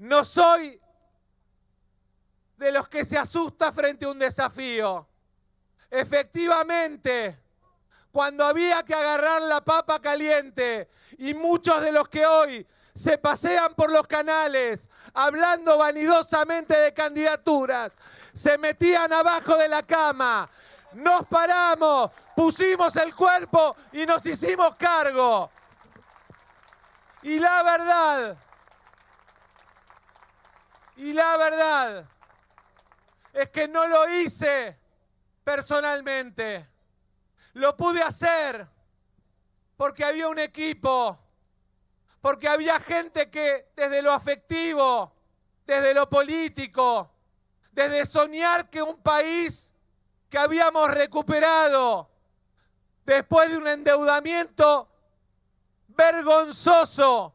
No soy de los que se asusta frente a un desafío. Efectivamente, cuando había que agarrar la papa caliente y muchos de los que hoy se pasean por los canales hablando vanidosamente de candidaturas, se metían abajo de la cama, nos paramos, pusimos el cuerpo y nos hicimos cargo. Y la verdad, y la verdad es que no lo hice personalmente. Lo pude hacer porque había un equipo, porque había gente que desde lo afectivo, desde lo político, desde soñar que un país que habíamos recuperado después de un endeudamiento vergonzoso